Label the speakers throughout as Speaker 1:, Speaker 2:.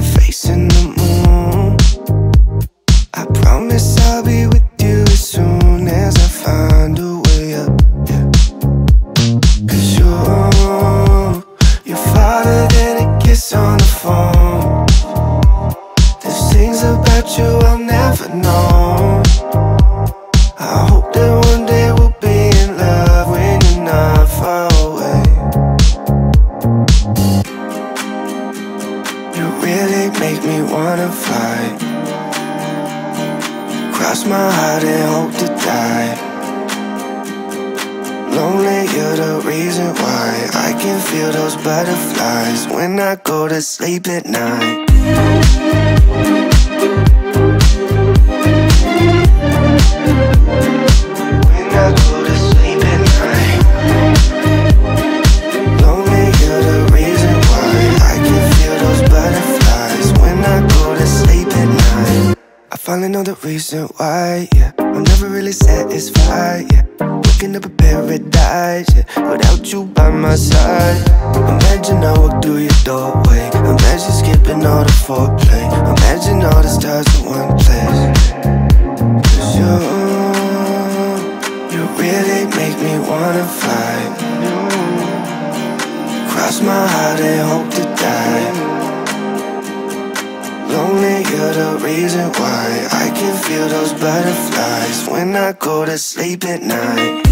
Speaker 1: I face moon. I promise I'll be with you as soon as I find a way up. Cause you're, you're farther than a kiss on the phone. There's things about you I'll never know. Make me wanna fly. Cross my heart and hope to die. Lonely, you're the reason why I can feel those butterflies when I go to sleep at night. Finally know the reason why, yeah. I'm never really satisfied, yeah. Waking up a paradise, yeah. Without you by my side. Imagine I walk through your doorway. Imagine skipping all the foreplay. Imagine all the stars in one place. Cause you, you really make me wanna fly. Cross my heart and hope to die. feel those butterflies when I go to sleep at night.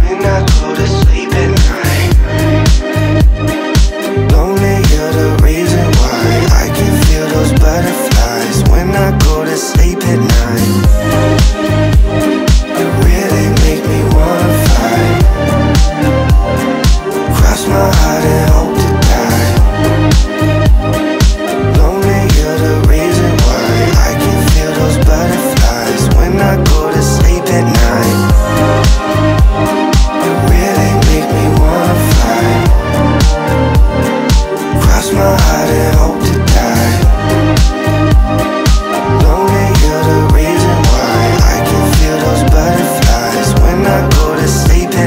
Speaker 1: When I go to sleep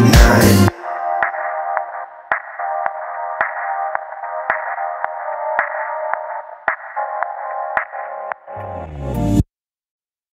Speaker 1: night.